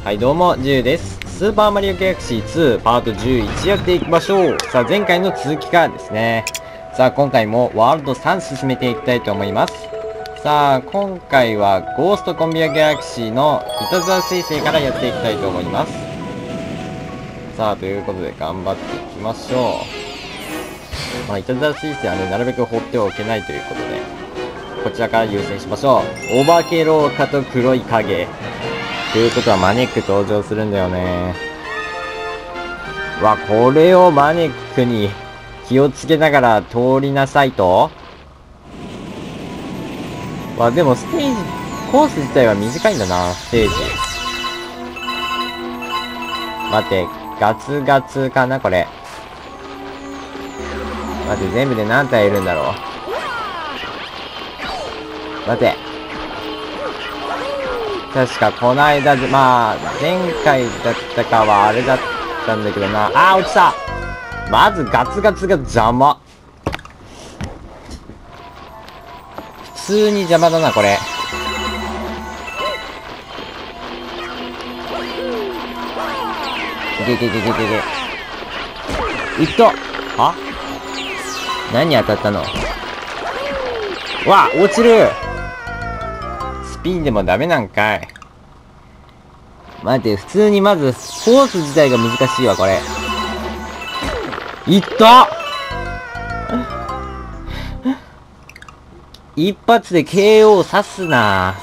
はい、どうも、ジュウです。スーパーマリオギャラクシー2パート11やっていきましょう。さあ、前回の続きからですね。さあ、今回もワールド3進めていきたいと思います。さあ、今回はゴーストコンビアギャラクシーのいたずら彗星からやっていきたいと思います。さあ、ということで頑張っていきましょう。まあ、いたずら彗星はね、なるべく放ってはおけないということで、こちらから優先しましょう。お化け廊下と黒い影。ということはマネック登場するんだよね。わ、これをマネックに気をつけながら通りなさいとわ、でもステージ、コース自体は短いんだな、ステージ。待って、ガツガツかな、これ。待って、全部で何体いるんだろう。待って。確かこの間、まあ、前回だったかはあれだったんだけどな。あー、落ちたまずガツガツが邪魔。普通に邪魔だな、これ。いけいけいけいけいけいけ。いっとあ何当たったの？わ落ちるスピンでもダメなんかい。待って、普通にまず、コース自体が難しいわ、これ。いった一発で KO 刺すな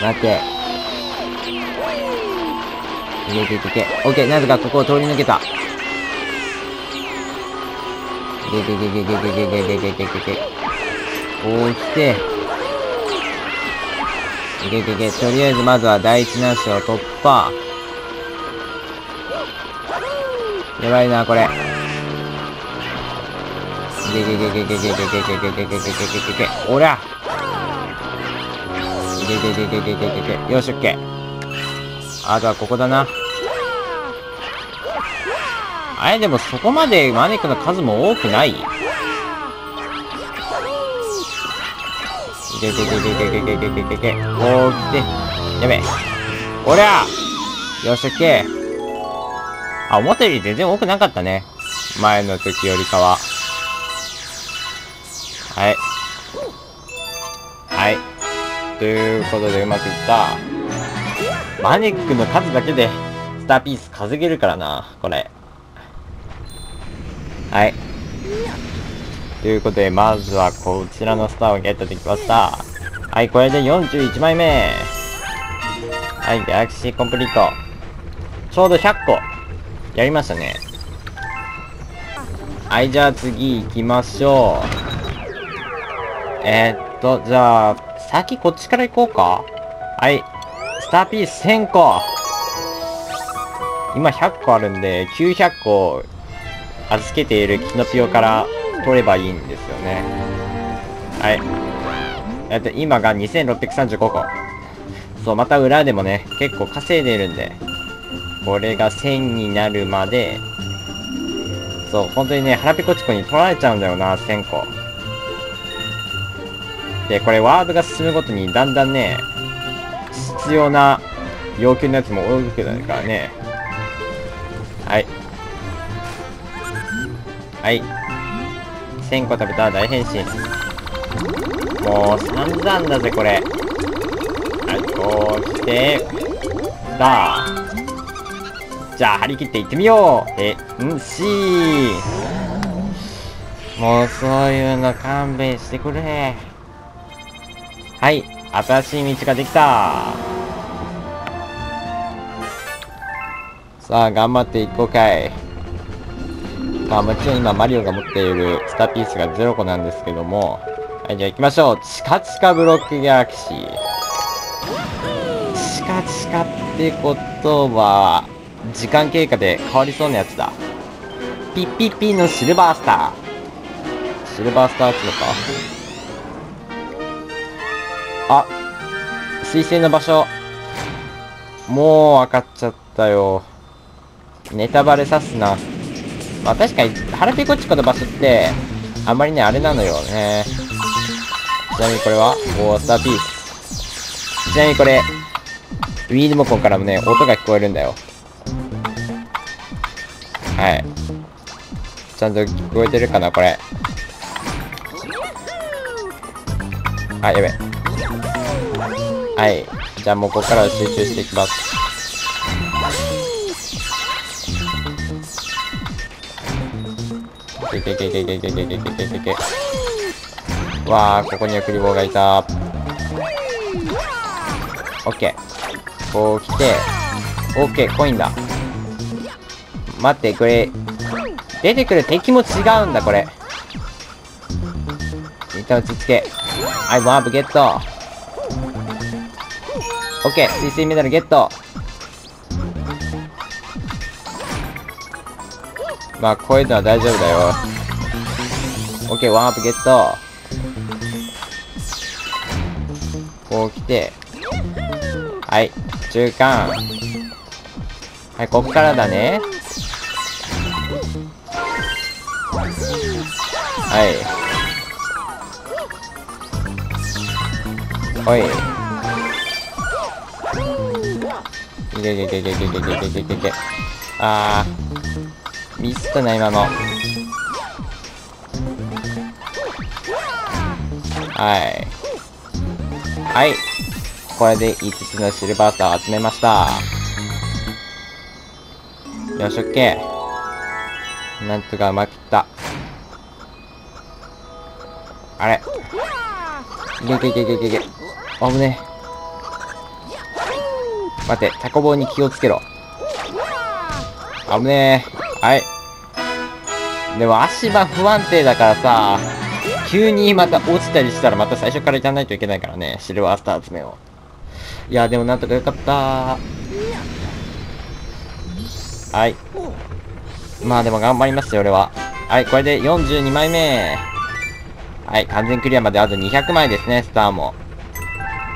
待って。いけいけいけいけ。オッケー、なぜかここを通り抜けた。いけいけいけいけいけいけいけいけいけいけいけ。こう来て。いけいけいけ。とりあえずまずは第一難所を突破。やばいな、これ。いけいけいけいけいけいけいけいけいけいけいけいけいけいけいけいけ。おりゃいけいけいけいけいけいけいけいけ。よし、オッケー。あとはここだな。あれ、でもそこまでマネックの数も多くないいけいけいけいけいけいけいけいけいけいけいけ。こう来て。やべえ。おりゃよし、オッケー。あ、思ったより全然多くなかったね。前の時よりかは。はい。はい。ということでうまくいった。マネックの数だけで、スターピース稼げるからな、これ。はい。ということで、まずはこちらのスターをゲットできました。はい、これで41枚目。はい、ギャラクシーコンプリート。ちょうど100個。やりましたね。はい、じゃあ次行きましょう。えー、っと、じゃあ、先こっちから行こうか。はい。スターピース1000個。今100個あるんで、900個預けているキノピオから取ればいいんですよね。はい。えっと、今が2635個。そう、また裏でもね、結構稼いでるんで、これが1000になるまで、そう、本当にね、腹ペコチコに取られちゃうんだよな、1000個。で、これワードが進むごとにだんだんね、必要な要求のやつも多くなるからね。はい。はい。1000個食べたら大変身。もう散々だぜ、これ。はい、こう来て、さあ。じゃあ、張り切っていってみようえ、んし。もうそういうの勘弁してくれ。はい、新しい道ができた。さあ、頑張っていこうかい。まあもちろん今マリオが持っているスターピースが0個なんですけども。はい、じゃあ行きましょう。チカチカブロックギャラクシー。チカチカってことは、時間経過で変わりそうなやつだ。ピッピッピのシルバースター。シルバースターってのか？あ、水星の場所。もう分かっちゃったよ。ネタバレさすな。まあ確かに、腹ペコチコの場所って、あんまりね、あれなのよね。ちなみにこれは、おー、スターピース。ちなみにこれ、ウィーリモコンからもね、音が聞こえるんだよ。はい。ちゃんと聞こえてるかな、これ。あ、やべ。はい。じゃあもうここから集中していきます。けけけけけけけけけけけけ。わあ、ここにはクリボーがいた。オッケー。こう来て、オッケー、コインだ。待って、これ、出てくる敵も違うんだ、これ。一旦落ち着け。はい、ワープゲット。オッケー、水星メダルゲット。まあ、こういうのは大丈夫だよ。オッケー、ワンアップゲット。こう来て。はい、中間。はい、こっからだね。はい。おい。いけいけいけいけいけいけいけいけいけ。あー。ミスったな、今の。はい。はい。これで5つのシルバースターを集めました。よし、オッケー。なんとかうまくいった。あれいけいけいけいけいけ。あぶね待って、タコ棒に気をつけろ。あぶねえ。はい。でも足場不安定だからさ、急にまた落ちたりしたらまた最初から行かないといけないからね。シルバースター集めを。いや、でもなんとかよかったはい。まあでも頑張りますよ、俺は。はい、これで42枚目。はい、完全クリアまであと200枚ですね、スターも。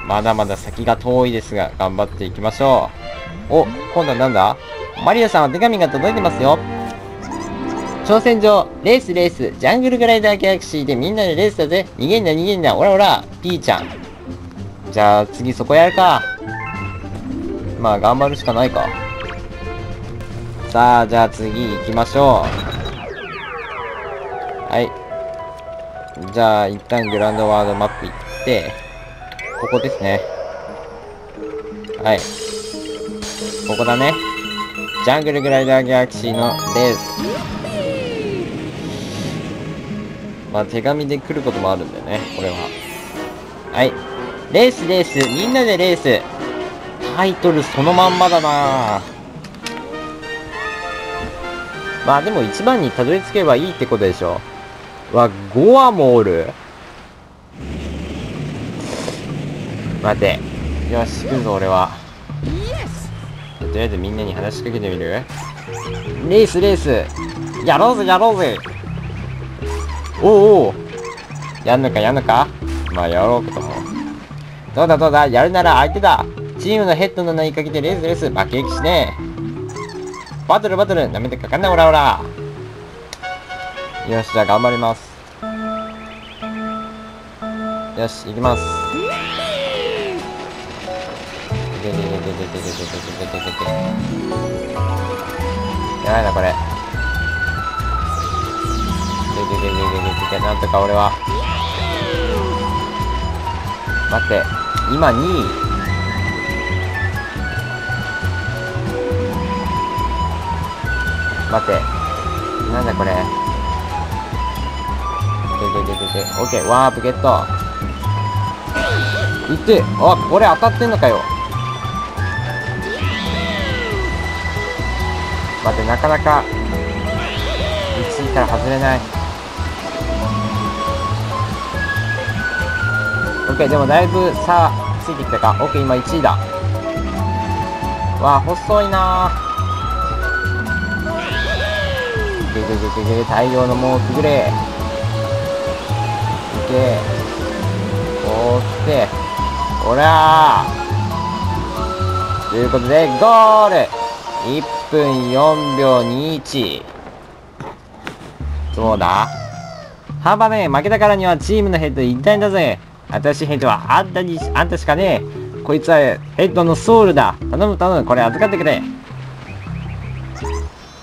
まだまだ先が遠いですが、頑張っていきましょう。お、今度はなんだ？マリオさんは手紙が届いてますよ。挑戦状、レースレース、ジャングルグライダーギャラクシーでみんなでレースだぜ。逃げんな逃げんな、オラオラ、ピーちゃん。じゃあ次そこやるか。まあ頑張るしかないか。さあ、じゃあ次行きましょう。はい。じゃあ、一旦グランドワードマップ行って、ここですね。はい。ここだね。ジャングルグライダーギャラクシーのレース。まあ、手紙で来ることもあるんだよね、これは。はい。レースレース、みんなでレース。タイトルそのまんまだなまあでも一番にたどり着けばいいってことでしょ。わ、5話もおる待て。よし、来るぞ、俺は。とりあえずみんなに話しかけてみる？レース、レース。やろうぜ、やろうぜ。おおおやんのか、やんのか？まあ、やろうかと。どうだ、どうだ、やるなら相手だ。チームのヘッドの名にかけてレース、レース。負けきしねバトル、バトル。なめてかかんな、オラオラ。よし、じゃあ頑張ります。よし、行きます。やばいな、これ。でででででででなんとか俺は。待って、今2位。待って、なんだこれ。ででででで。オッケー、ワープゲット。いって、あ、これ当たってんのかよ。待って、なかなか、1位から外れない。オッケー、でもだいぶ差ついてきたか。オッケー、今1位だ。わあ、細いなー。ゲゲゲゲゲ太陽のもうくぐれ。て、こう来て、ほらということで、ゴール !1 分4秒21。そうだ？ハンバね、負けたからにはチームのヘッド一体だぜ。私ヘッドはあんたに、あんたしかねえ。こいつはヘッドのソウルだ。頼む頼む、これ預かってくれ。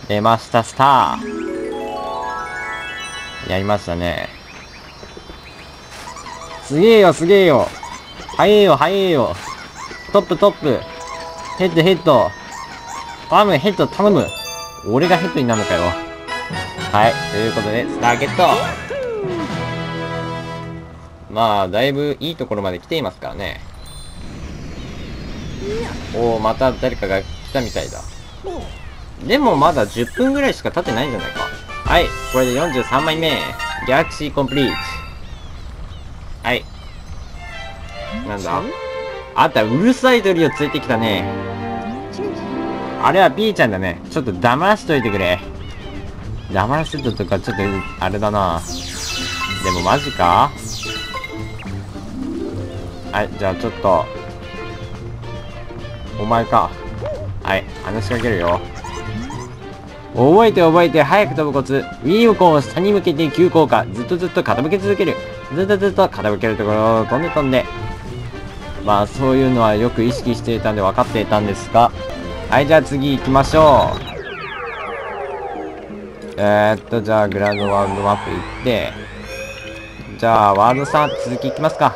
出ました、スター。やりましたね。すげえよ、すげえよ。早えよ、早えよ。トップ、トップ。ヘッド、ヘッド。頼む、ヘッド、頼む。俺がヘッドになるのかよ。はい、ということで、スターゲットまあ、だいぶいいところまで来ていますからね。おお、また誰かが来たみたいだ。でもまだ10分ぐらいしか経ってないんじゃないか。はい、これで43枚目。ギャラクシーコンプリート。はい。なんだ？あった、うるさい鳥を連れてきたね。あれは B ちゃんだね。ちょっと黙らしといてくれ。黙らせるとかちょっと、あれだな。でもマジか？はい、じゃあちょっと、お前か。はい、話しかけるよ。覚えて覚えて、早く飛ぶコツ。Wii をこう下に向けて急降下。ずっとずっと傾け続ける。ずっとずっと傾けるところを飛んで飛んで。まあ、そういうのはよく意識していたんで分かっていたんですが。はい、じゃあ次行きましょう。えー、っと、じゃあ、グランドワールドマップ行って、じゃあ、ワールド3続き行きますか。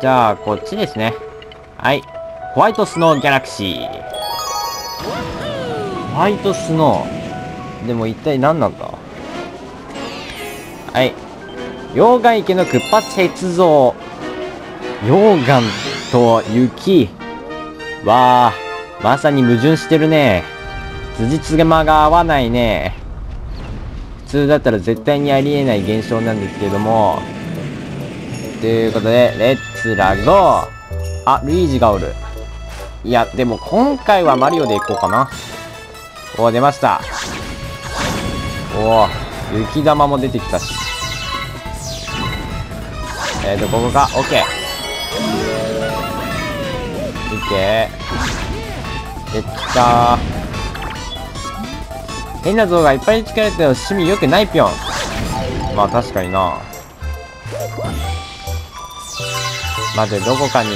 じゃあ、こっちですね。はい。ホワイトスノーギャラクシー。ホワイトスノー。でも一体何なんだ？はい。溶岩池のクッパ雪像。溶岩と雪。わあ、まさに矛盾してるね。辻褄が合わないね。普通だったら絶対にありえない現象なんですけれども。ということで、レッツラゴーあ、ルイージがおる。いや、でも今回はマリオで行こうかな。おお、出ました。おお、雪玉も出てきたし。えっ、ー、と、ここか。オッケー。オッケー。できた変な像がいっぱいつかれて趣味良くないぴょん。まあ確かにな。待て、どこかに、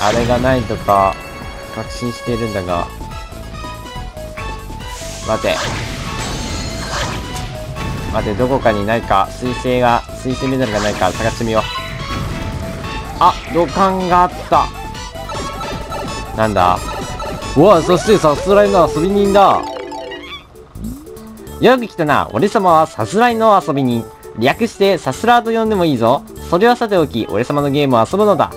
あれがないとか、確信しているんだが。待て。待て、どこかにないか、水星が、水星メダルがないか探してみよう。あ、土管があった。なんだ？うわ、そしてさすらいの遊び人だ。よく来たな。俺様はさすらいの遊び人。略してさすらーと呼んでもいいぞ。それはさておき、俺様のゲームを遊ぶのだ。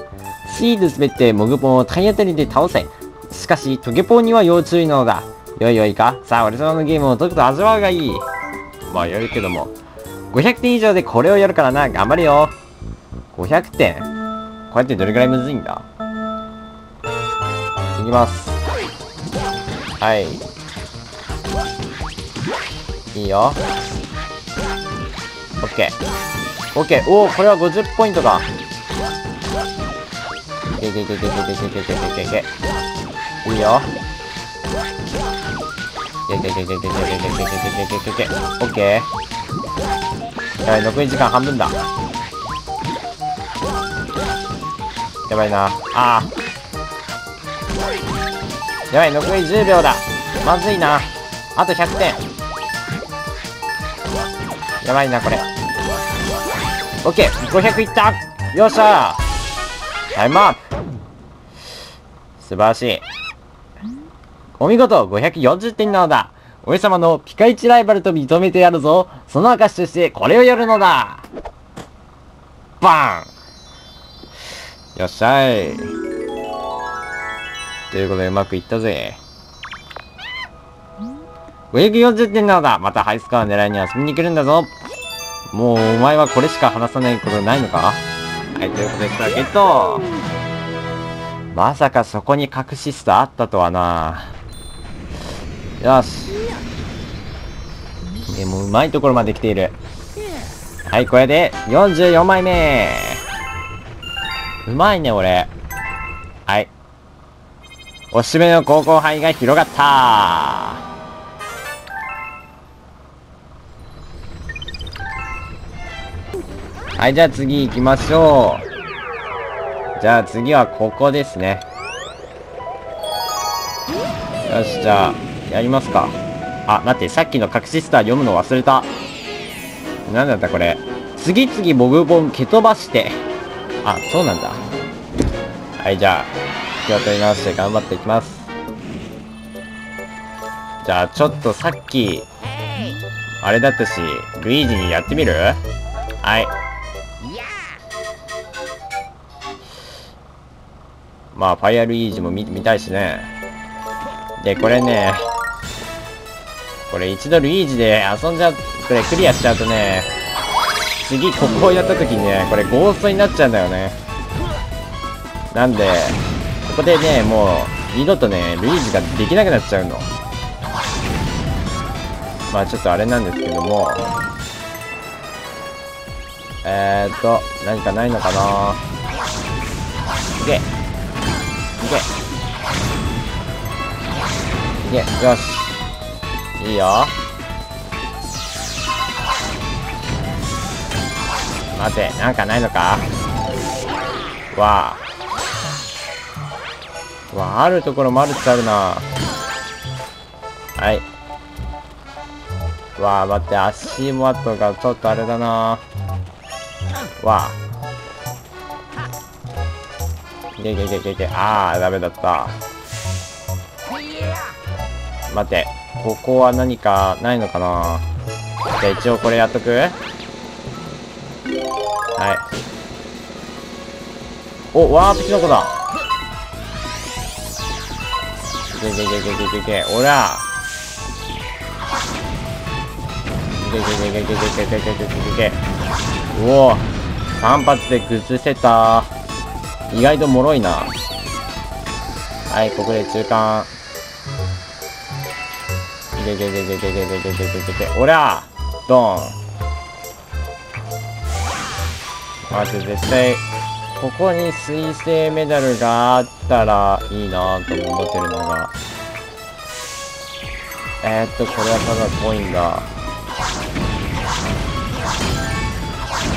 シール滑ってモグポンを体当たりで倒せ。しかし、トゲポンには要注意なのだ。よいよいかさあ、俺様のゲームをとくと味わうがいい。まあ、やるけども。500点以上でこれをやるからな。頑張れよ。500点こうやってどれくらいむずいんだ？きます。はい。いいよ。オッケー。オッケー。おお、これは50ポイントか。けけけけけけけけけけけけ。いいよ。けけけけけけけけけけけけけけ。オッケー。やばい、残り時間半分だ。やばいな。ああ。やばい、残り10秒だ。まずいな。あと100点。やばいな、これ。オッケー !500 いったよっしゃタイムアップ素晴らしい。お見事 !540 点なのだ俺様のピカイチライバルと認めてやるぞその証としてこれをやるのだバーンよっしゃいということでうまくいったぜ。540点なのだまたハイスコア狙いに遊びに来るんだぞもうお前はこれしか話さないことないのか？はい、ということでした。ゲットまさかそこに隠しストあったとはなよし。でもうまいところまで来ている。はい、これで44枚目うまいね、俺。おしめの高校範囲が広がったはい、じゃあ次行きましょう。じゃあ次はここですね。よし、じゃあ、やりますか。あ、待って、さっきの隠しスター読むの忘れた。なんだったこれ。次々ボブボン蹴飛ばして。あ、そうなんだ。はい、じゃあ、気を取り直して頑張っていきます。じゃあ、ちょっとさっき、あれだったし、ルイージにやってみる？はい。まあ、ファイアルイージも見見たいしね。で、これね、これ一度ルイージで遊んじゃう、これクリアしちゃうとね、次ここをやった時にね、これゴーストになっちゃうんだよね。なんで、ここでね、もう、二度とね、ルイージができなくなっちゃうの。まあちょっとあれなんですけども、えーっと、何かないのかないけ。いけ。いけ、よし。いいよ待てなんかないのかわあわあるところもあるってあるな。はい。わあ待って足元がちょっとあれだな。わ。あいけいけいけいけいけ。ああダメだった。待ってここは何かないのかな。じゃあ一応これやっとく？はい。おワープキノコだ。けいけいけいけいけいけいけおらいけいけいけいけいけいけいけいけいけいけおお3発で崩せた意外と脆いなはいここで中間いけいけいけいけいけいけいけいけいけいけおらドン待って絶対ここに水星メダルがあったらいいなと思ってるのが。えー、っとこれはただ遠いんだ。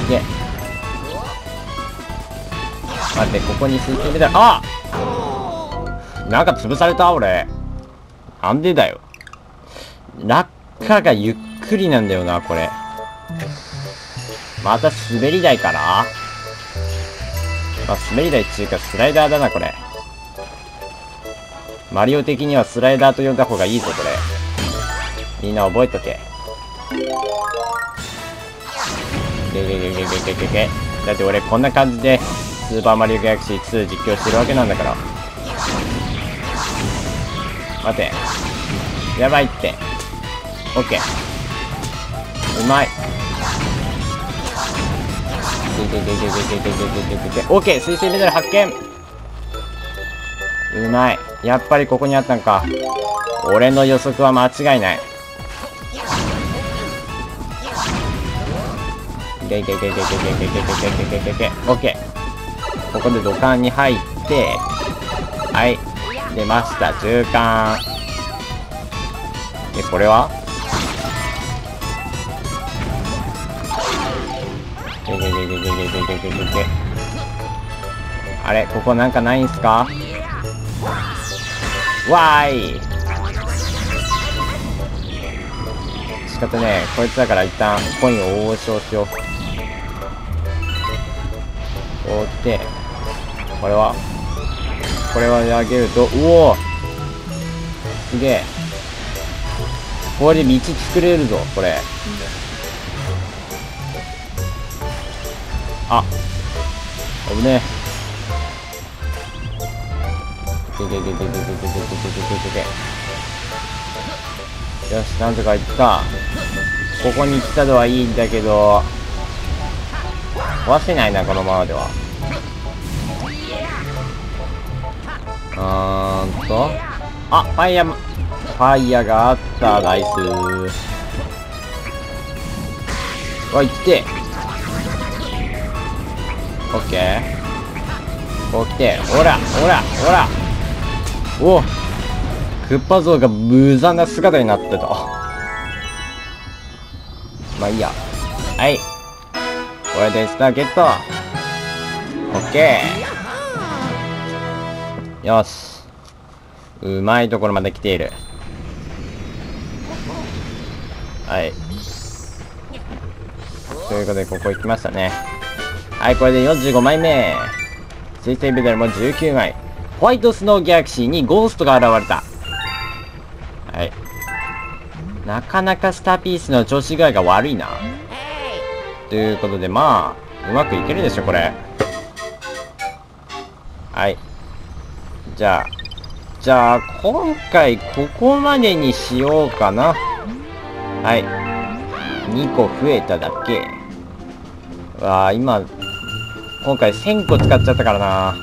いけ。待ってここに水星メダル。あなんか潰された俺。なんでだよ。落下がゆっくりなんだよな、これ。また滑り台かなまあ、滑り台っていうかスライダーだな、これ。マリオ的にはスライダーと呼んだ方がいいぞ、これ。みんな覚えとけ。ゲゲゲゲゲゲゲゲ。だって俺こんな感じで、スーパーマリオギャラクシー2実況してるわけなんだから。待て。やばいって。オッケーうまいオッケー水星メダル発見。うまい。やっぱりここにあったんか。俺の予測は間違いない。いけいけいけいけいけいけいけいけいけいけいけオッケーここで土管に入ってはい。出ました中間。でこれは？ゲゲゲゲゲゲゲゲゲゲゲあれここなんかないんすか？わーい。仕方ねえ。こいつだから一旦コインを応召しよう。こう来てこれは？これはあげると。うおすげえ。これで道作れるぞこれ。あ。危ねえ。けけけけけけけけよしなんとかいったここに来たのはいいんだけど壊せないなこのままではうーんとあファイヤーファイヤーがあったナイスわいってオッケーこう来てほらほらほらおクッパ像が無残な姿になってたまあいいやはいこれでスターゲットオッケーよし。うまいところまで来ている。はい。ということで、ここ行きましたね。はい、これで45枚目。水星ベダルも19枚。ホワイトスノーギャラクシーにゴーストが現れた。はい。なかなかスターピースの調子具合が悪いな。ということで、まあ、うまくいけるでしょ、これ。はい。じゃあ、じゃあ、今回ここまでにしようかな。はい。2個増えただけ。わあ、今、今回1000個使っちゃったからな。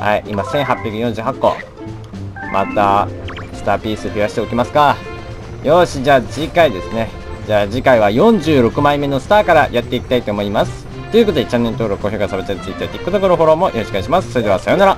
はい、今1848個。また、スターピース増やしておきますか。よし、じゃあ次回ですね。じゃあ次回は46枚目のスターからやっていきたいと思います。ということで、チャンネル登録、高評価、サブチャンネル、ツイッター、TikTok のフォローもよろしくお願いします。それでは、さようなら。